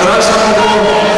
atrás, acabou.